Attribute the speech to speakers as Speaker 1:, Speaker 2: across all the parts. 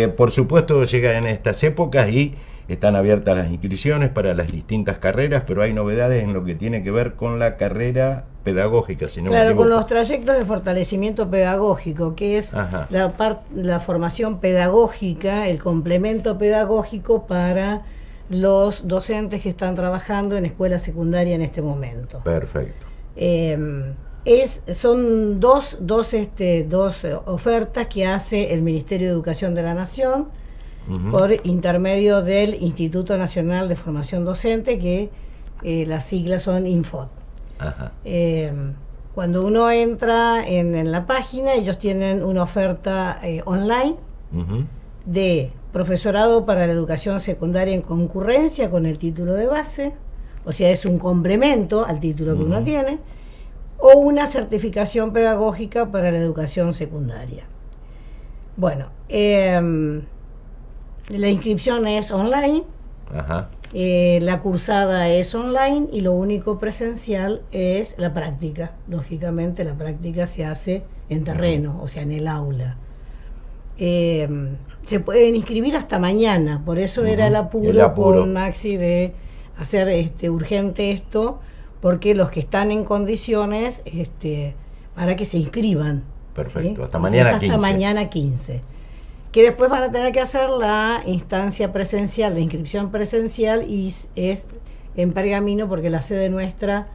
Speaker 1: Eh, por supuesto, llega en estas épocas y están abiertas las inscripciones para las distintas carreras, pero hay novedades en lo que tiene que ver con la carrera pedagógica,
Speaker 2: si no Claro, con los trayectos de fortalecimiento pedagógico, que es la, la formación pedagógica, el complemento pedagógico para los docentes que están trabajando en escuela secundaria en este momento.
Speaker 1: Perfecto.
Speaker 2: Eh, es, son dos, dos, este, dos ofertas que hace el Ministerio de Educación de la Nación por intermedio del Instituto Nacional de Formación Docente, que eh, las siglas son INFOT. Eh, cuando uno entra en, la página, ellos tienen una oferta eh, online de profesorado para la educación secundaria en concurrencia con el título de base, o sea, es un complemento al título que uno tiene o una certificación pedagógica para la educación secundaria. Bueno, em, la inscripción es online, eh, la cursada es online y lo único presencial es la práctica. Lógicamente la práctica se hace en terreno, o sea, en el aula. Em, se pueden inscribir hasta mañana, por eso era el apuro, el apuro, Maxi de hacer este urgente esto porque los que están en condiciones, este, para que se inscriban.
Speaker 1: Perfecto, hasta mañana hasta 15.
Speaker 2: mañana 15. Que después van a tener que hacer la instancia presencial, la inscripción presencial, y es en Pergamino, porque la sede nuestra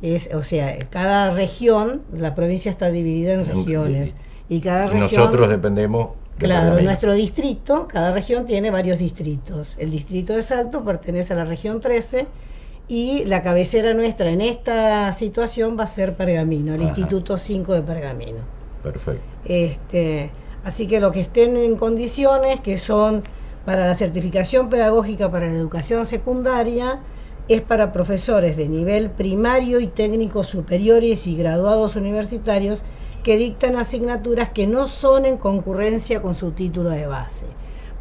Speaker 2: es, o sea, cada región, la provincia está dividida en regiones. Y cada región.
Speaker 1: Nosotros dependemos.
Speaker 2: claro, nuestro distrito, cada región tiene varios distritos. El distrito de Salto pertenece a la región 13 y la cabecera nuestra en esta situación va a ser Pergamino, el Instituto 5 de Pergamino.
Speaker 1: Perfecto.
Speaker 2: Este, así que lo que estén en condiciones, que son para la certificación pedagógica para la educación secundaria, es para profesores de nivel primario y técnico superiores y graduados universitarios que dictan asignaturas que no son en concurrencia con su título de base.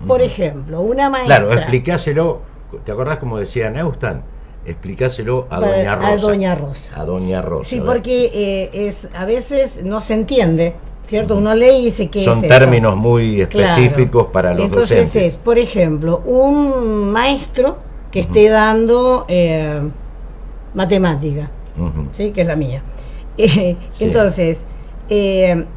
Speaker 2: Por ejemplo, una maestra...
Speaker 1: Claro, explicáselo, ¿te acordás como decía Neustan? Explicáselo a Doña Rosa.
Speaker 2: A Doña Rosa.
Speaker 1: A Doña Rosa.
Speaker 2: Sí, porque eh, es a veces no se entiende, ¿cierto? Uno lee y dice que
Speaker 1: Son términos muy específicos para los Entonces Es,
Speaker 2: por ejemplo, un maestro que esté dando eh, matemática, ¿sí? Que es la mía. Eh, entonces, el,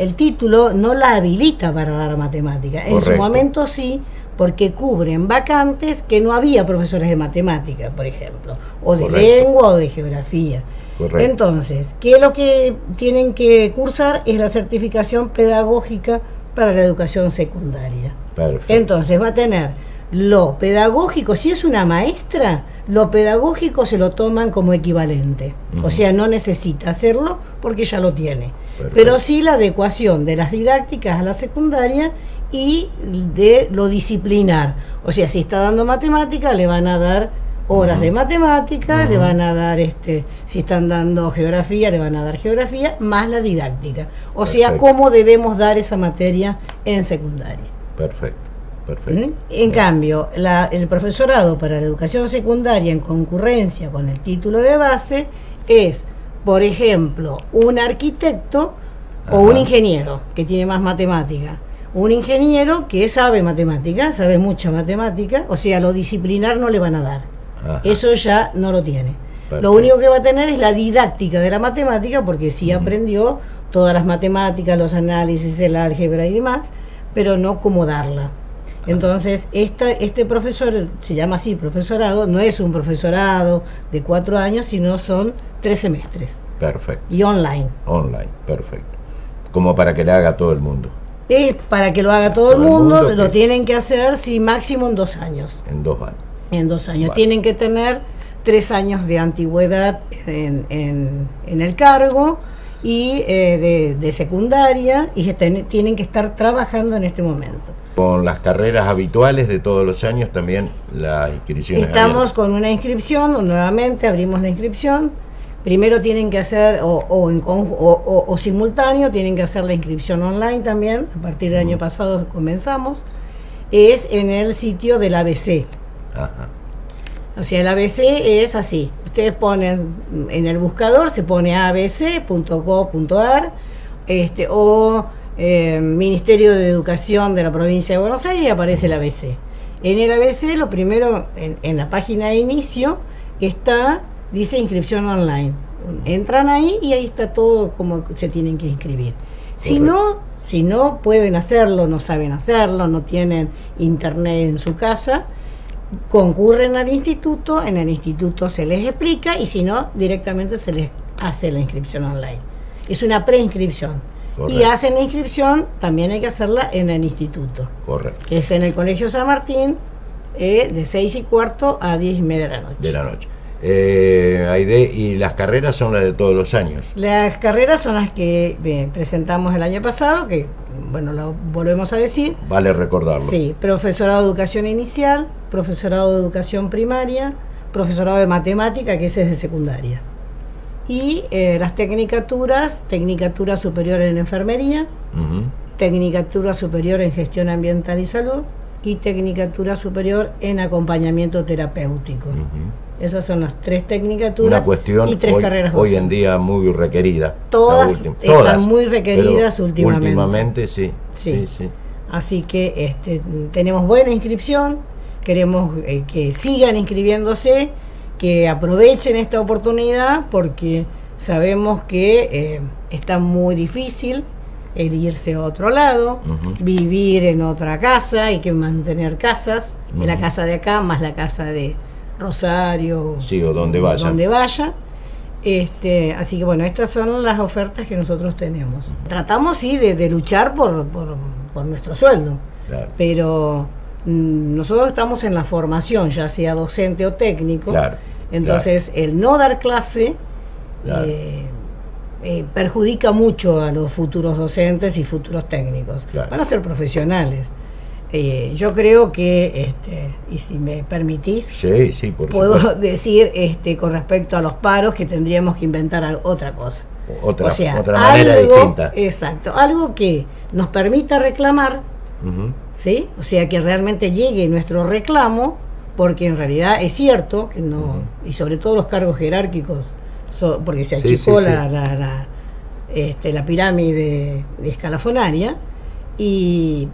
Speaker 2: el, título no la habilita para dar matemática. En su momento sí, porque cubren vacantes que no había profesores de matemática, por ejemplo, o de lengua o de geografía. Entonces, ¿qué es lo que tienen que cursar? Es la certificación pedagógica para la educación secundaria. Entonces va a tener lo pedagógico, si es una maestra, lo pedagógico se lo toman como equivalente. O sea, no necesita hacerlo porque ya lo tiene. Pero sí la adecuación de las didácticas a la secundaria y de lo disciplinar. O sea, si está dando matemática, le van a dar horas de matemática, le van a dar, este, si están dando geografía, le van a dar geografía, más la didáctica. O sea, cómo debemos dar esa materia en secundaria.
Speaker 1: Perfecto. Perfecto. ¿Mm?
Speaker 2: En cambio, la, el profesorado para la educación secundaria en concurrencia con el título de base es, por ejemplo, un arquitecto o un ingeniero que tiene más matemática un ingeniero que sabe matemática, sabe mucha matemática, o sea, lo disciplinar no le van a dar. Eso ya no lo tiene. Lo único que va a tener es la didáctica de la matemática, porque sí aprendió todas las matemáticas, los análisis, el álgebra y demás, pero no cómo darla. Entonces, esta, este profesor, se llama así profesorado, no es un profesorado de cuatro años, sino son tres semestres.
Speaker 1: Perfecto.
Speaker 2: Y online.
Speaker 1: Online, perfecto. Como para que le haga todo el mundo
Speaker 2: es para que lo haga todo, el mundo, lo tienen que hacer, sí, máximo en dos años.
Speaker 1: En dos años.
Speaker 2: En dos años. Tienen que tener tres años de antigüedad en, en, el cargo y eh, de, secundaria y tienen que estar trabajando en este momento.
Speaker 1: Con las carreras habituales de todos los años también la inscripción.
Speaker 2: Estamos con una inscripción, nuevamente abrimos la inscripción primero tienen que hacer, o, o, simultáneo, tienen que hacer la inscripción online también, a partir del año pasado comenzamos, es en el sitio del ABC. O sea, el ABC es así, ustedes ponen en el buscador, se pone abc.go.ar, este, o eh, Ministerio de Educación de la provincia de Buenos Aires y aparece el ABC. En el ABC, lo primero, en, en la página de inicio, está, dice inscripción online. Entran ahí y ahí está todo como se tienen que inscribir. Si
Speaker 1: Correcto.
Speaker 2: no, si no pueden hacerlo, no saben hacerlo, no tienen internet en su casa, concurren al instituto, en el instituto se les explica y si no, directamente se les hace la inscripción online. Es una preinscripción. Y
Speaker 1: Correcto.
Speaker 2: hacen la inscripción, también hay que hacerla en el instituto,
Speaker 1: Correcto.
Speaker 2: que es en el Colegio San Martín, eh, de 6 y cuarto a 10 y media de la noche.
Speaker 1: De la noche. Eh, Aide, y las carreras son las de todos los años.
Speaker 2: Las carreras son las que presentamos el año pasado, que, bueno, lo volvemos a decir.
Speaker 1: Vale recordarlo.
Speaker 2: Sí, profesorado de educación inicial, profesorado de educación primaria, profesorado de matemática, que ese es de secundaria. Y eh, las tecnicaturas, tecnicatura superior en enfermería,
Speaker 1: Ujú.
Speaker 2: tecnicatura superior en gestión ambiental y salud y tecnicatura superior en acompaamiento terapéutico. Esas son las tres tecnicaturas
Speaker 1: Una cuestión
Speaker 2: y tres
Speaker 1: hoy,
Speaker 2: carreras
Speaker 1: hoy en día muy requerida.
Speaker 2: Todas están muy requeridas últimamente.
Speaker 1: Últimamente sí.
Speaker 2: Sí.
Speaker 1: Sí, sí.
Speaker 2: Así que este, tenemos buena inscripción, queremos eh, que sigan inscribiéndose, que aprovechen esta oportunidad porque sabemos que eh, está muy difícil el irse a otro lado, vivir en otra casa, hay que mantener casas, la casa de acá más la casa de Rosario,
Speaker 1: Sí, o donde vayan.
Speaker 2: donde vaya. Este, así que bueno, estas son las ofertas que nosotros tenemos. Tratamos sí de, de luchar por, por, por nuestro sueldo,
Speaker 1: Claro.
Speaker 2: pero mm, nosotros estamos en la formación, ya sea docente o técnico.
Speaker 1: Claro,
Speaker 2: Entonces, el no dar clase
Speaker 1: Claro.
Speaker 2: eh, eh, perjudica mucho a los futuros docentes y futuros técnicos.
Speaker 1: Claro.
Speaker 2: Van a ser profesionales. Eh, yo creo que, este, y si me permitís,
Speaker 1: Sí, sí, por
Speaker 2: puedo
Speaker 1: supuesto.
Speaker 2: decir este, con respecto a los paros que tendríamos que inventar otra cosa.
Speaker 1: Otra,
Speaker 2: o sea,
Speaker 1: otra manera
Speaker 2: algo-
Speaker 1: distinta.
Speaker 2: Exacto, algo que nos permita reclamar. ¿sí? O sea, que realmente llegue nuestro reclamo, porque en realidad es cierto que no, y sobre todo los cargos jerárquicos, so- porque se achicó
Speaker 1: sí, sí.
Speaker 2: la, la, la, este, la pirámide de escalafonaria, y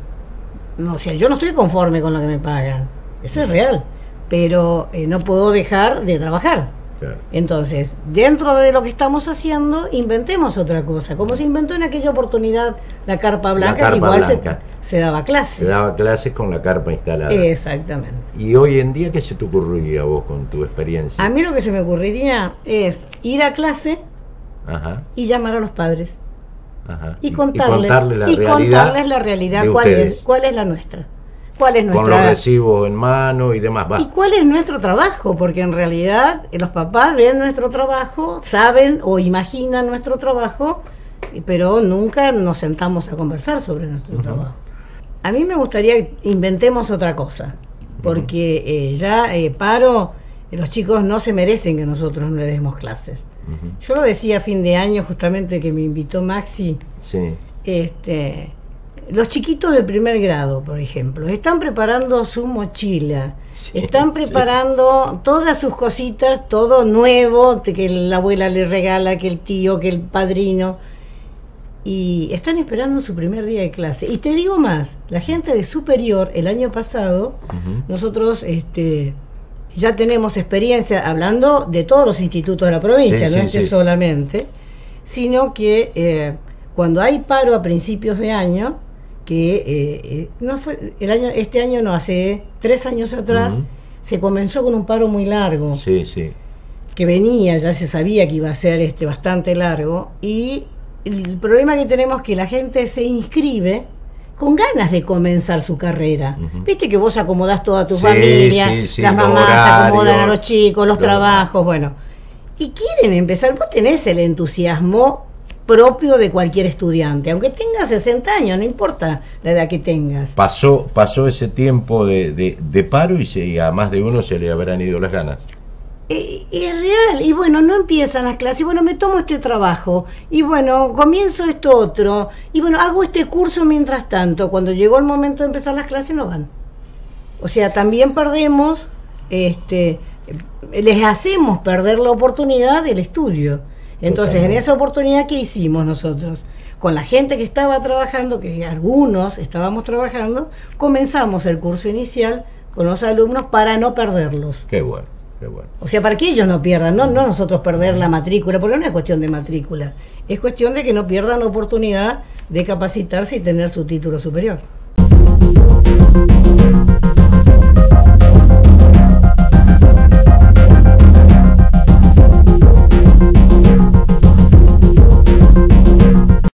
Speaker 2: no, o sea, yo no estoy conforme con lo que me pagan, eso es real, pero eh, no puedo dejar de trabajar.
Speaker 1: Claro.
Speaker 2: Entonces, dentro de lo que estamos haciendo, inventemos otra cosa. Como se inventó en aquella oportunidad la carpa blanca,
Speaker 1: carpa
Speaker 2: igual se-
Speaker 1: blanca.
Speaker 2: Se, daba clases.
Speaker 1: Se daba clases con la carpa instalada.
Speaker 2: Exactamente.
Speaker 1: Y hoy en día, ¿qué se te ocurriría a vos con tu experiencia?
Speaker 2: A mí lo que se me ocurriría es ir a clase
Speaker 1: Ajá,
Speaker 2: y llamar a los padres
Speaker 1: ajá.
Speaker 2: y contarles,
Speaker 1: contarles la
Speaker 2: y
Speaker 1: realidad.
Speaker 2: contarles la realidad es, cuál es la nuestra. ¿Cuál es
Speaker 1: Con los recibos en mano y demás. Va.
Speaker 2: ¿Y cuál es nuestro trabajo? Porque en realidad eh, los papás ven nuestro trabajo, saben o imaginan nuestro trabajo, pero nunca nos sentamos a conversar sobre nuestro trabajo. A mí me gustaría que inventemos otra cosa, porque eh, ya eh, paro, los chicos no se merecen que nosotros no les demos clases. Yo lo decía a fin de año, justamente que me invitó Maxi,
Speaker 1: Sí,
Speaker 2: este, los chiquitos del primer grado, por ejemplo, están preparando su mochila,
Speaker 1: Sí,
Speaker 2: están
Speaker 1: sí.
Speaker 2: preparando todas sus cositas, todo nuevo, que la abuela le regala, que el tío, que el padrino, y están esperando su primer día de clase. Y te digo más, la gente de superior, el año pasado, nosotros este, ya tenemos experiencia hablando de todos los institutos de la provincia,
Speaker 1: Sí,
Speaker 2: no es solamente, sino que eh, cuando hay paro a principios de año, que eh, eh, no fue el año, este año no, hace tres años atrás, se comenzó con un paro muy largo,
Speaker 1: sí, sí.
Speaker 2: que venía, ya se sabía que iba a ser este bastante largo, y el problema que tenemos es que la gente se inscribe con ganas de comenzar su carrera. Viste que vos acomodás toda tu
Speaker 1: Sí,
Speaker 2: familia,
Speaker 1: sí, sí,
Speaker 2: las mamás acomodan a los chicos, los trabajos, bueno. Y quieren empezar, vos tenés el entusiasmo propio de cualquier estudiante, aunque tengas 60 años, no importa la edad que tengas.
Speaker 1: Pasó, pasó ese tiempo de, de- de paro y, se, y a más de uno se le habrán ido las ganas.
Speaker 2: Eh, es real, y bueno, no empiezan las clases, y bueno, me tomo este trabajo, y bueno, comienzo esto otro, y bueno, hago este curso mientras tanto, cuando llegó el momento de empezar las clases no van. O sea, también perdemos, este, les hacemos perder la oportunidad del estudio. Entonces, en esa oportunidad, ¿qué hicimos nosotros? con la gente que estaba trabajando, que algunos estábamos trabajando, comenzamos el curso inicial con los alumnos para no perderlos.
Speaker 1: Qué bueno. Qué bueno.
Speaker 2: O sea, para que ellos no pierdan, no, no nosotros perder la matrícula, porque no es cuestión de matrícula, es cuestión de que no pierdan la oportunidad de capacitarse y tener su título superior.